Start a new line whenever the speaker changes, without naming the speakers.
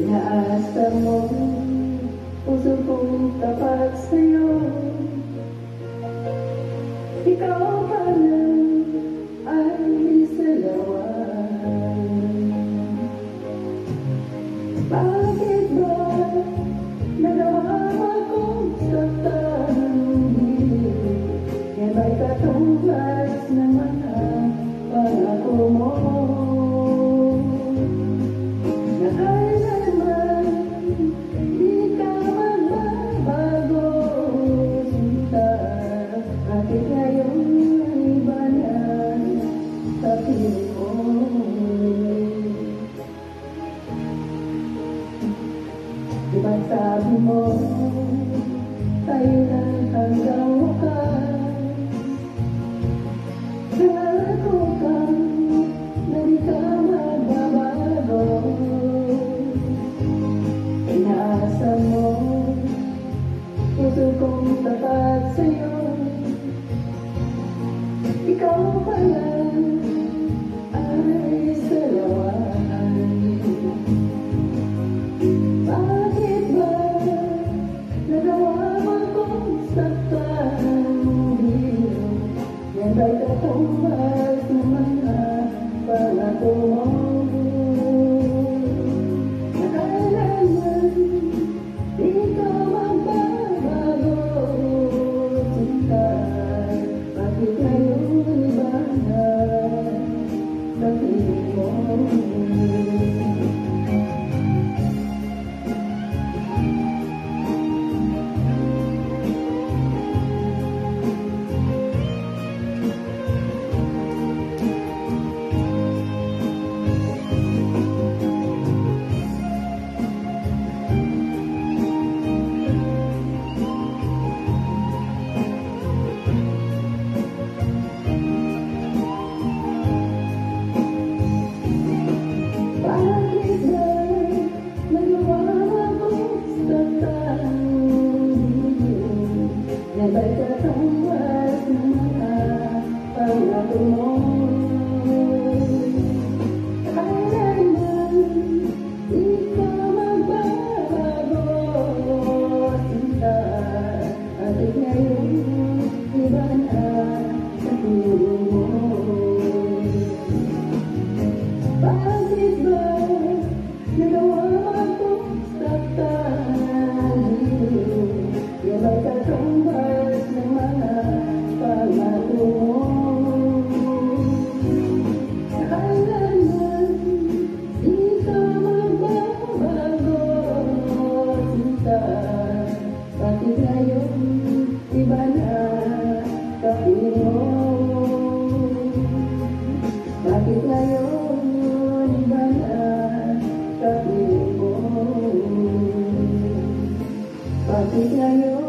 Inaasta mo Puso kong tapat sa'yo. Ikaw pala sabe, amor. Thank you. 越来。